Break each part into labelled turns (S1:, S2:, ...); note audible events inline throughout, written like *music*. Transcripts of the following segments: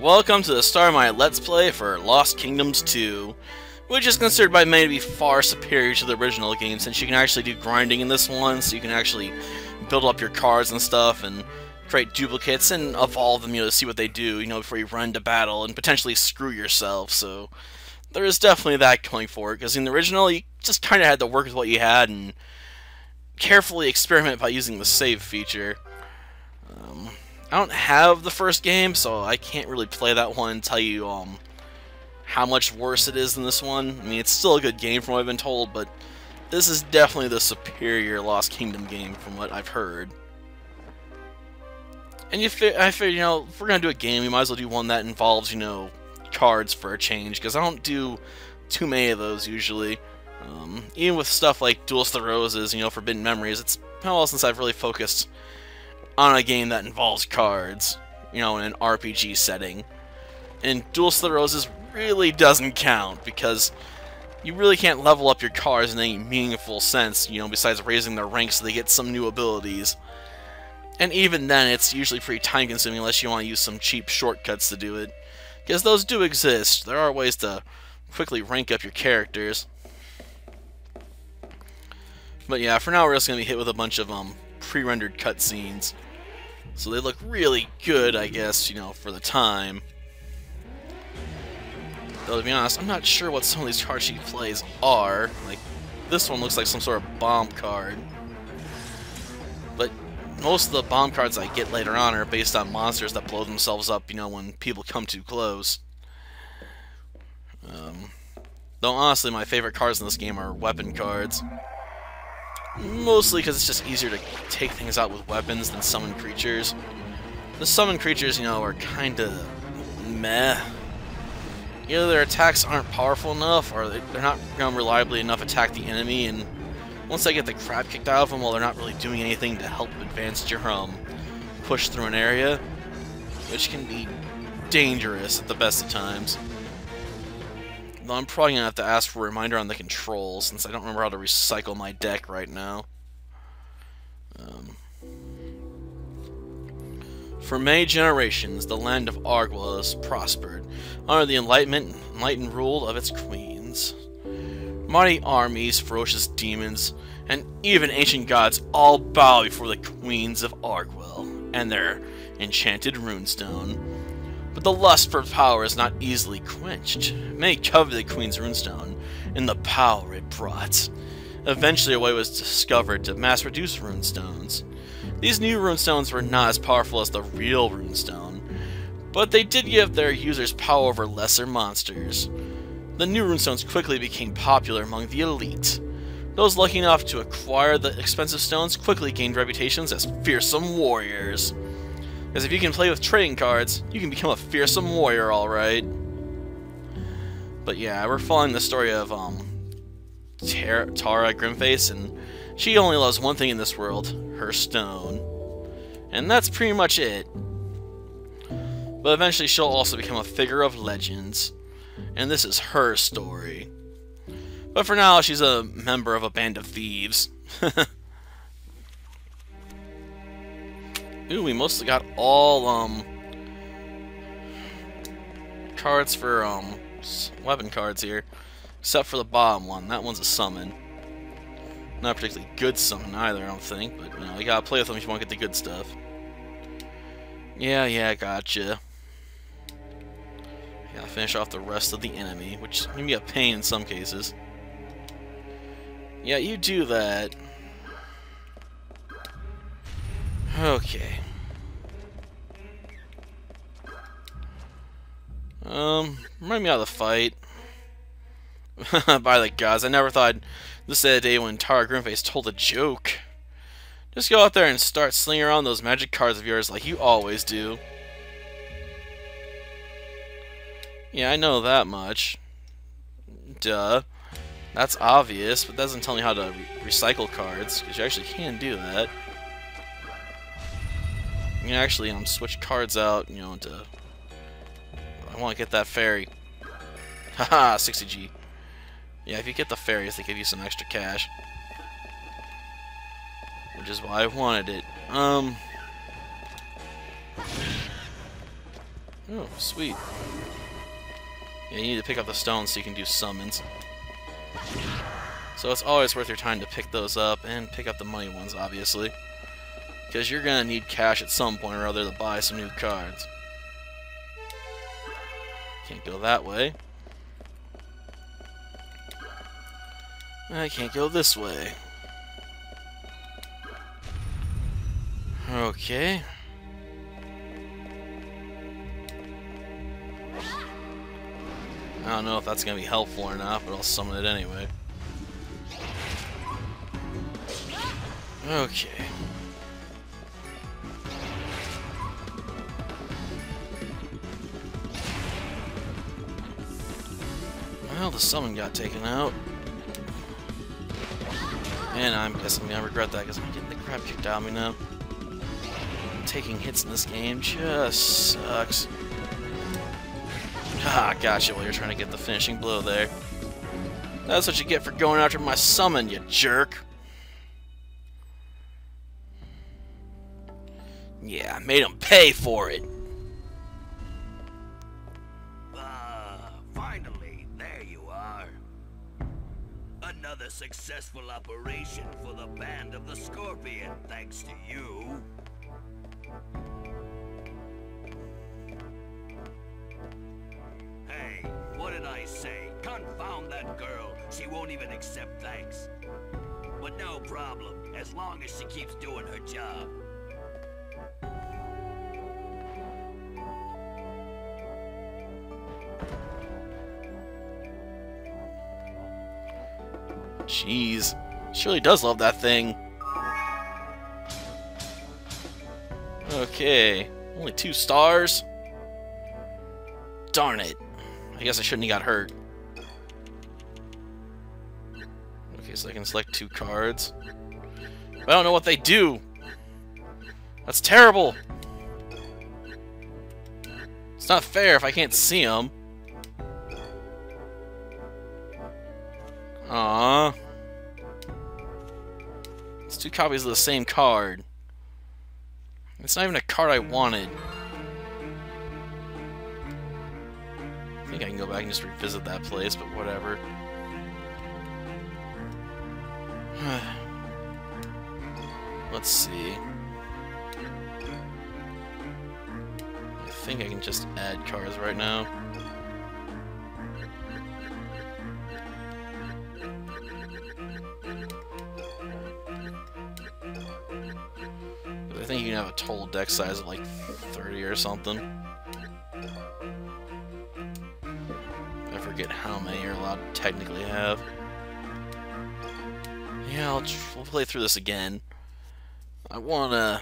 S1: Welcome to the my Let's Play for Lost Kingdoms 2, which is considered by many to be far superior to the original game since you can actually do grinding in this one, so you can actually build up your cards and stuff and create duplicates and evolve them, you know, to see what they do, you know, before you run to battle and potentially screw yourself, so there is definitely that going for it, because in the original you just kind of had to work with what you had and carefully experiment by using the save feature. Um, I don't have the first game, so I can't really play that one and tell you um, how much worse it is than this one. I mean, it's still a good game from what I've been told, but this is definitely the superior Lost Kingdom game from what I've heard. And you I figure, you know, if we're going to do a game, we might as well do one that involves, you know, cards for a change, because I don't do too many of those usually. Um, even with stuff like Duelist of the Roses, you know, Forbidden Memories, it's been a while since I've really focused on a game that involves cards, you know, in an RPG setting. And Duelist the Roses really doesn't count because you really can't level up your cards in any meaningful sense, you know, besides raising their ranks so they get some new abilities. And even then, it's usually pretty time consuming unless you want to use some cheap shortcuts to do it. Because those do exist. There are ways to quickly rank up your characters. But yeah, for now we're just going to be hit with a bunch of um pre-rendered cutscenes. So they look really good, I guess, you know, for the time. Though, to be honest, I'm not sure what some of these card sheet plays are. Like, this one looks like some sort of bomb card. But most of the bomb cards I get later on are based on monsters that blow themselves up, you know, when people come too close. Um, though, honestly, my favorite cards in this game are weapon cards. Mostly because it's just easier to take things out with weapons than summon creatures. The summon creatures, you know, are kinda meh. Either their attacks aren't powerful enough, or they're not to reliably enough attack the enemy, and once they get the crap kicked out of them, well, they're not really doing anything to help advance your um, push through an area, which can be dangerous at the best of times. Though I'm probably going to have to ask for a reminder on the controls, since I don't remember how to recycle my deck right now. Um, for many generations, the land of Argwyll has prospered under the enlightenment enlightened rule of its queens. Mighty armies, ferocious demons, and even ancient gods all bow before the queens of Argwyll and their enchanted runestone. But the lust for power is not easily quenched. Many coveted the Queen's runestone and the power it brought. Eventually a way was discovered to mass-produce runestones. These new runestones were not as powerful as the real runestone, but they did give their users power over lesser monsters. The new runestones quickly became popular among the elite. Those lucky enough to acquire the expensive stones quickly gained reputations as fearsome warriors. Because if you can play with trading cards, you can become a fearsome warrior, alright. But yeah, we're following the story of um, Tara, Tara Grimface, and she only loves one thing in this world, her stone. And that's pretty much it. But eventually she'll also become a figure of legends. And this is her story. But for now, she's a member of a band of thieves. *laughs* Ooh, we mostly got all, um, cards for, um, weapon cards here. Except for the bottom one. That one's a summon. Not particularly good summon either, I don't think. But, you know, you gotta play with them if you want to get the good stuff. Yeah, yeah, gotcha. Gotta finish off the rest of the enemy, which can be a pain in some cases. Yeah, you do that. Okay. Um, remind me of the fight. *laughs* By the gods, I never thought this day the day when Tara Grimface told a joke. Just go out there and start slinging around those magic cards of yours like you always do. Yeah, I know that much. Duh. That's obvious, but that doesn't tell me how to re recycle cards, because you actually can do that. You can actually um, switch cards out, you know, to... I want to get that fairy. Haha, *laughs* 60G. Yeah, if you get the fairies, they give you some extra cash. Which is why I wanted it. Um... Oh, sweet. Yeah, you need to pick up the stones so you can do summons. So it's always worth your time to pick those up, and pick up the money ones, obviously. Because you're going to need cash at some point or other to buy some new cards. Can't go that way. I can't go this way. Okay. I don't know if that's going to be helpful or not, but I'll summon it anyway. Okay. Well, the summon got taken out. And I'm guessing gonna regret that because I'm getting the crap kicked out of me now. Taking hits in this game just sucks. Ah, gotcha, while you're trying to get the finishing blow there. That's what you get for going after my summon, you jerk. Yeah, I made him pay for it.
S2: Are. Another successful operation for the Band of the Scorpion, thanks to you. Hey, what did I say? Confound that girl. She won't even accept thanks. But no problem, as long as she keeps doing her job.
S1: Jeez. She really does love that thing. Okay. Only two stars? Darn it. I guess I shouldn't have got hurt. Okay, so I can select two cards. But I don't know what they do. That's terrible. It's not fair if I can't see them. Aww. It's two copies of the same card. It's not even a card I wanted. I think I can go back and just revisit that place, but whatever. *sighs* Let's see. I think I can just add cards right now. Think you can have a total deck size of like 30 or something. I forget how many you're allowed to technically have. Yeah, I'll we'll play through this again. I wanna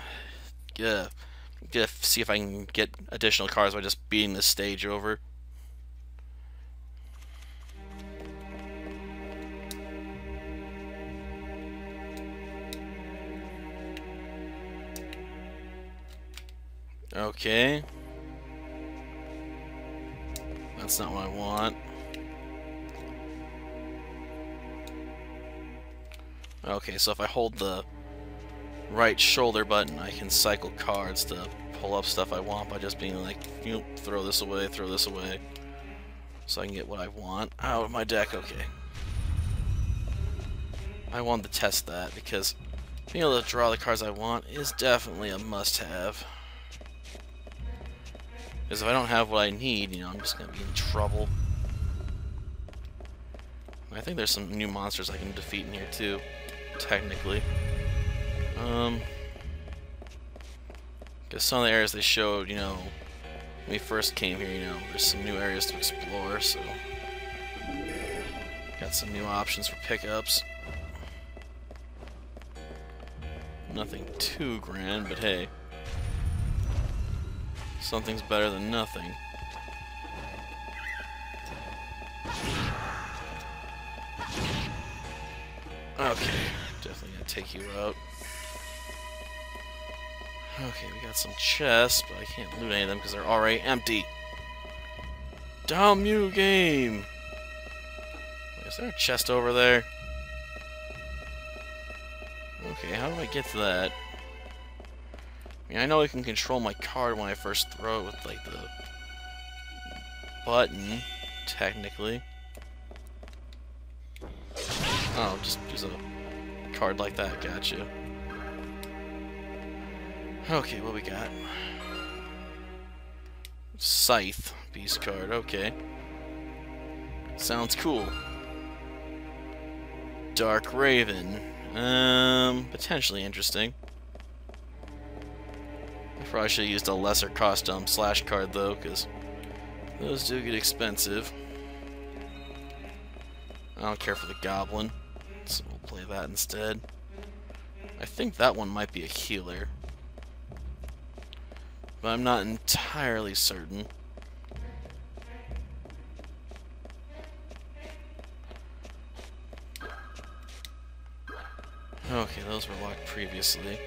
S1: get, get see if I can get additional cards by just beating this stage over. Okay. That's not what I want. Okay, so if I hold the right shoulder button, I can cycle cards to pull up stuff I want by just being like, you know, throw this away, throw this away. So I can get what I want out of my deck. Okay. I wanted to test that because being able to draw the cards I want is definitely a must-have. Because if I don't have what I need, you know, I'm just going to be in trouble. I think there's some new monsters I can defeat in here too, technically. Um, because some of the areas they showed, you know, when we first came here, you know, there's some new areas to explore, so got some new options for pickups. Nothing too grand, but hey. Something's better than nothing. Okay, definitely gonna take you out. Okay, we got some chests, but I can't loot any of them because they're already empty. Damn you, game! Wait, is there a chest over there? Okay, how do I get to that? I mean, I know I can control my card when I first throw it with, like, the button, technically. Oh, just use a card like that, gotcha. Okay, what we got? Scythe, beast card, okay. Sounds cool. Dark Raven. Um, potentially interesting. Probably should have used a lesser cost um, slash card though, because those do get expensive. I don't care for the Goblin, so we'll play that instead. I think that one might be a healer. But I'm not entirely certain. Okay, those were locked previously.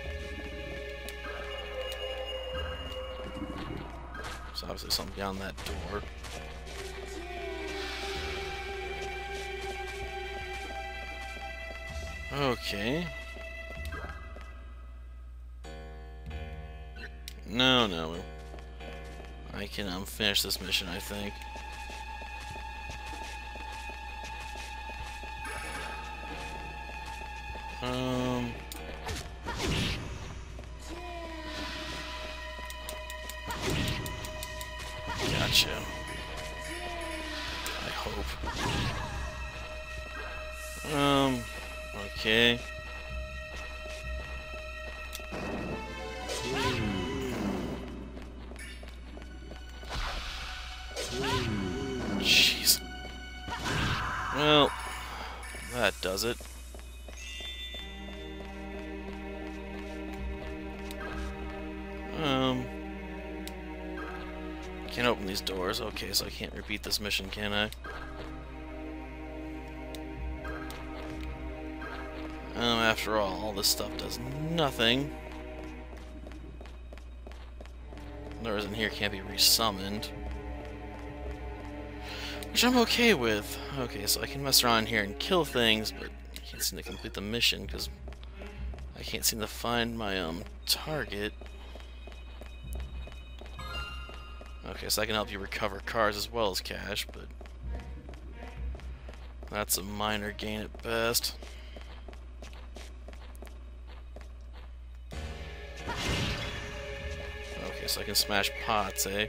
S1: Obviously something beyond that door. Okay. No, no. I can um, finish this mission, I think. Um... that does it. Um, can't open these doors. Okay, so I can't repeat this mission, can I? Um, after all, all this stuff does nothing. Whatever's in here can't be resummoned. Which I'm okay with. Okay, so I can mess around here and kill things, but I can't seem to complete the mission because I can't seem to find my um target. Okay, so I can help you recover cars as well as cash, but that's a minor gain at best. Okay, so I can smash pots, eh?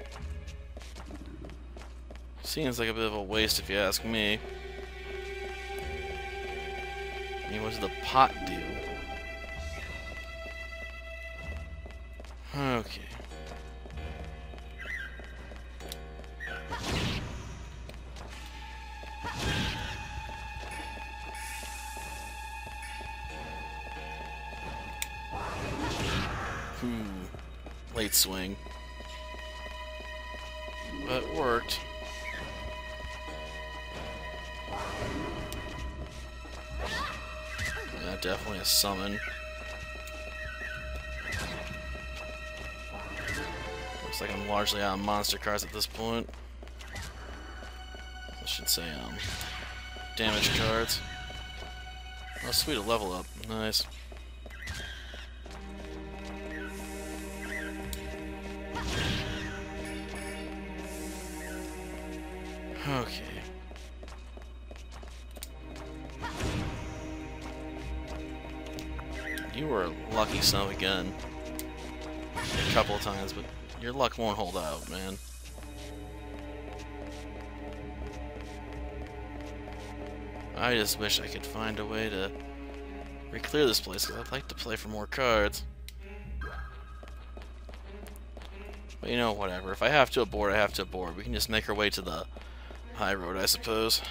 S1: Seems like a bit of a waste if you ask me. I mean, what does the pot do? Summon. Looks like I'm largely out of monster cards at this point. I should say, um, damage cards. Oh, sweet, a level up. Nice. A lucky son of a gun. A couple of times, but your luck won't hold out, man. I just wish I could find a way to re-clear this place, because I'd like to play for more cards. But you know, whatever. If I have to abort, I have to abort. We can just make our way to the high road, I suppose.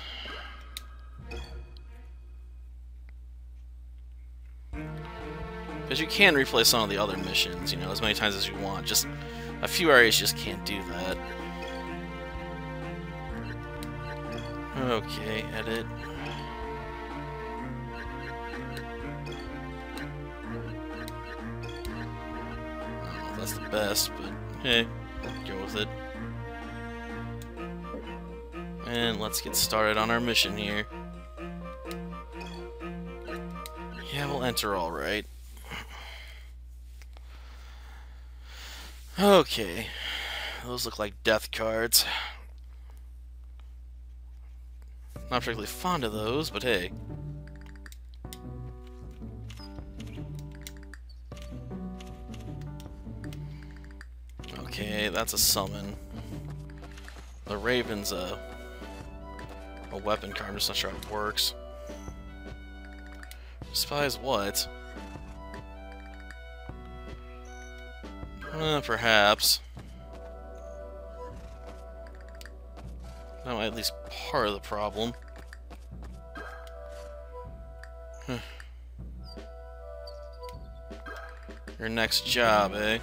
S1: Because you can replay some of the other missions, you know, as many times as you want. Just a few areas just can't do that. Okay, edit. If that's the best, but hey, go with it. And let's get started on our mission here. Yeah, we'll enter alright. Okay. Those look like death cards. Not particularly fond of those, but hey. Okay, that's a summon. The Raven's a, a weapon card, I'm just not sure how it works. Spies what? Uh, perhaps. That might at least part of the problem. Your next job, eh?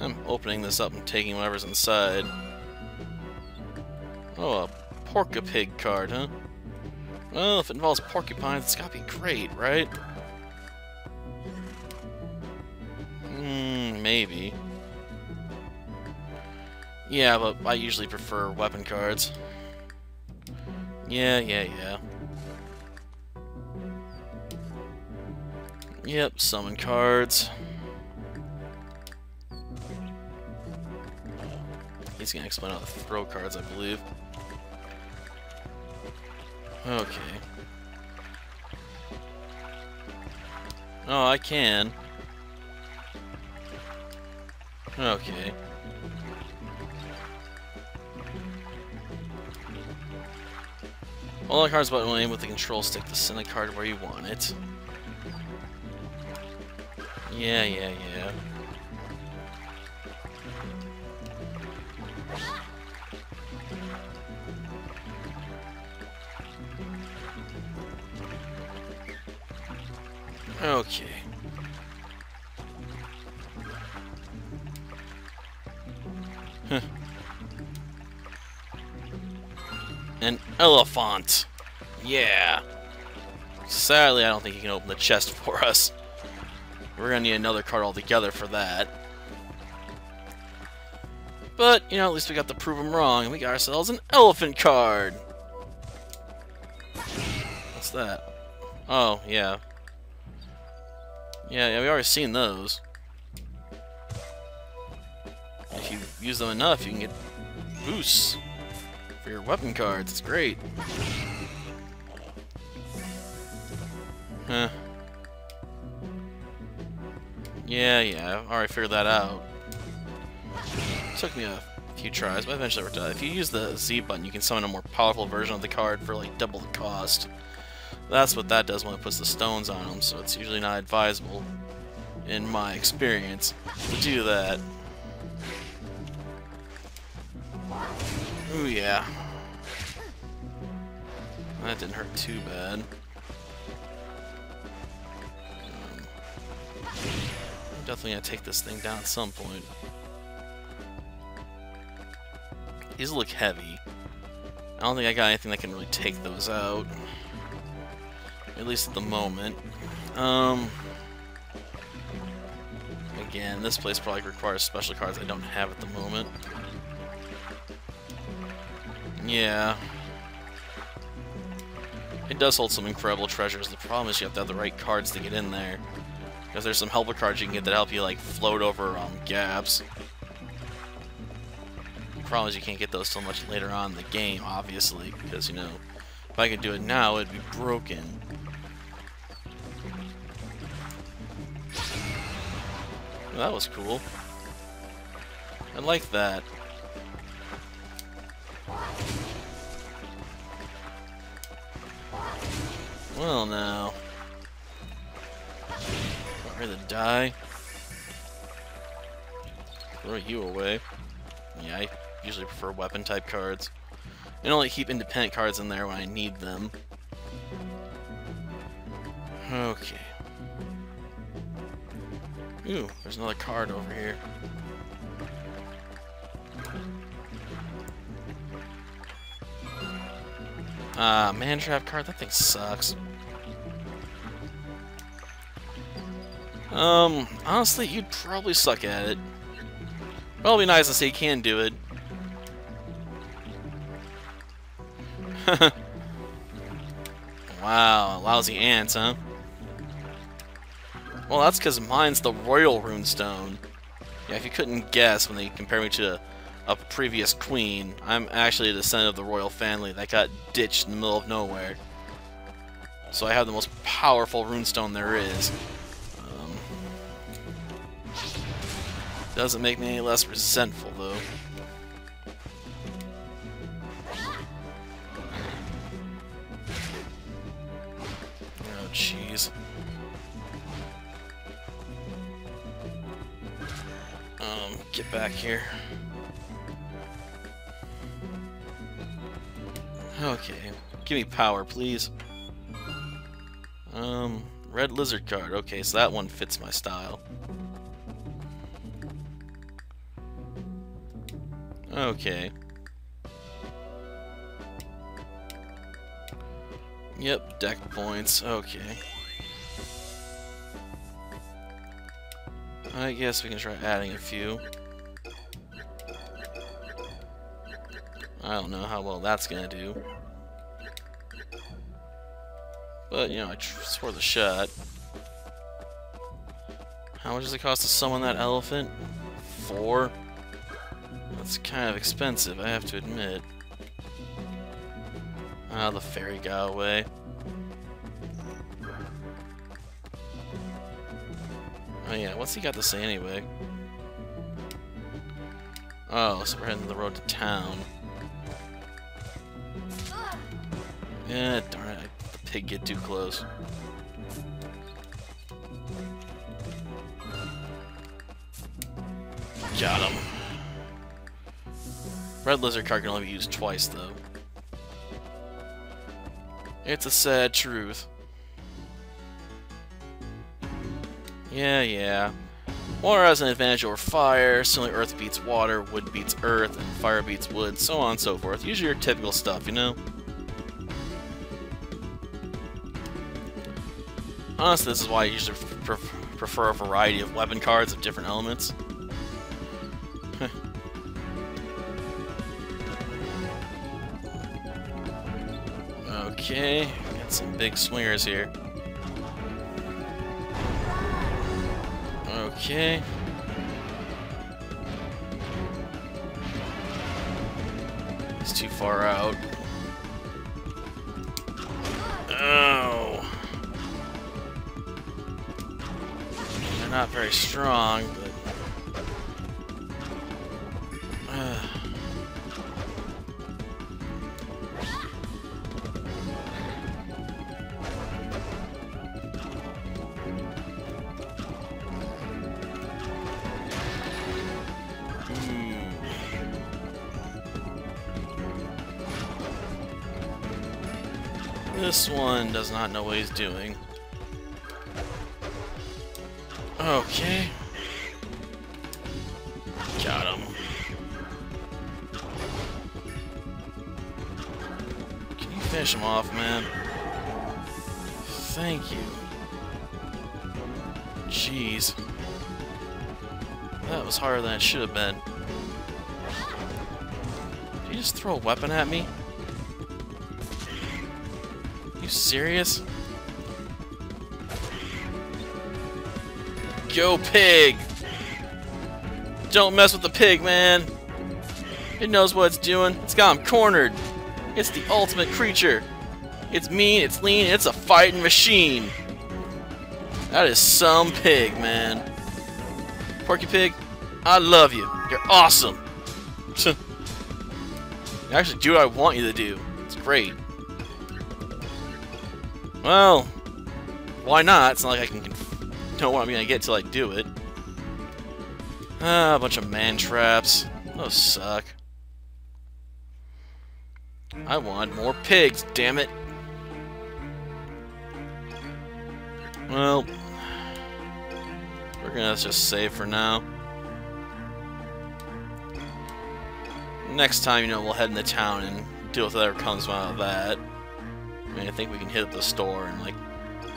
S1: I'm opening this up and taking whatever's inside. Oh, a Porcupig card, huh? Well, if it involves porcupines, it's gotta be great, right? Maybe. Yeah, but I usually prefer weapon cards. Yeah, yeah, yeah. Yep, summon cards. He's gonna explain how to throw cards, I believe. Okay. Oh, I can. Okay. All the cards button will aim with the control stick to send a card where you want it. Yeah, yeah, yeah. Okay. Elephant. Yeah. Sadly, I don't think you can open the chest for us. We're gonna need another card altogether for that. But, you know, at least we got to prove them wrong, and we got ourselves an elephant card! What's that? Oh, yeah. Yeah, yeah, we already seen those. If you use them enough, you can get boosts your weapon cards. It's great. Huh. Yeah, yeah, I already figured that out. took me a few tries, but eventually worked out. If you use the Z button, you can summon a more powerful version of the card for like double the cost. That's what that does when it puts the stones on them, so it's usually not advisable, in my experience, to do that. Ooh, yeah. That didn't hurt too bad. Um, definitely gonna take this thing down at some point. These look heavy. I don't think I got anything that can really take those out. At least at the moment. Um, again, this place probably requires special cards I don't have at the moment. Yeah. It does hold some incredible treasures. The problem is you have to have the right cards to get in there. Because there's some helper cards you can get that help you, like, float over um, gaps. The problem is you can't get those so much later on in the game, obviously. Because, you know, if I could do it now, it'd be broken. Well, that was cool. I like that. Well, now. Not ready to die. Throw you away. Yeah, I usually prefer weapon type cards. I only keep independent cards in there when I need them. Okay. Ooh, there's another card over here. Uh, man trap card, that thing sucks. Um, honestly, you'd probably suck at it. But it'll be nice to say you can do it. *laughs* wow, lousy ants, huh? Well, that's because mine's the Royal Runestone. Yeah, if you couldn't guess when they compare me to a previous queen. I'm actually a descendant of the royal family that got ditched in the middle of nowhere. So I have the most powerful runestone there is. Um, doesn't make me any less resentful, though. Oh, jeez. Um, get back here. Okay, give me power, please. Um, red lizard card. Okay, so that one fits my style. Okay. Yep, deck points. Okay. I guess we can try adding a few. I don't know how well that's gonna do. But, you know, I swore the shot. How much does it cost to summon that elephant? Four? That's kind of expensive, I have to admit. Ah, the fairy got away. Oh yeah, what's he got to say anyway? Oh, so we're heading the road to town. Yeah, darn it, the pig get too close. Got him. Red lizard card can only be used twice, though. It's a sad truth. Yeah, yeah. Water has an advantage over fire, suddenly earth beats water, wood beats earth, and fire beats wood, so on and so forth. Usually your typical stuff, you know? Honestly, this is why I usually prefer a variety of weapon cards of different elements. *laughs* okay, got some big swingers here. Okay. He's too far out. Not very strong, but... Uh. This one does not know what he's doing. Okay. Got him. Can you finish him off, man? Thank you. Jeez. That was harder than it should have been. Did you just throw a weapon at me? You serious? Go pig! Don't mess with the pig, man! It knows what it's doing. It's got him cornered. It's the ultimate creature. It's mean, it's lean, it's a fighting machine. That is some pig, man. Porky Pig, I love you. You're awesome. *laughs* you actually do what I want you to do. It's great. Well, why not? It's not like I can know what I'm gonna get till I do it. Ah, a bunch of man traps. Those suck. I want more pigs, damn it. Well, we're gonna just save for now. Next time, you know, we'll head into town and deal with whatever comes out of that. I mean, I think we can hit up the store and, like,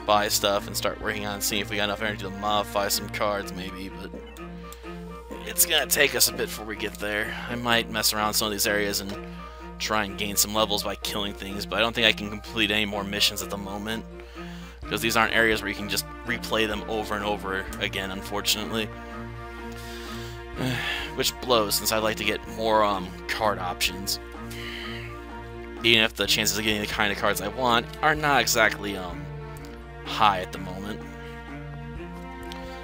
S1: buy stuff and start working on seeing if we got enough energy to modify some cards maybe, but it's gonna take us a bit before we get there. I might mess around some of these areas and try and gain some levels by killing things, but I don't think I can complete any more missions at the moment. Because these aren't areas where you can just replay them over and over again, unfortunately. *sighs* Which blows, since I'd like to get more um, card options. Even if the chances of getting the kind of cards I want are not exactly um, high at the moment.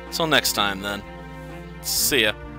S1: Until next time, then. See ya.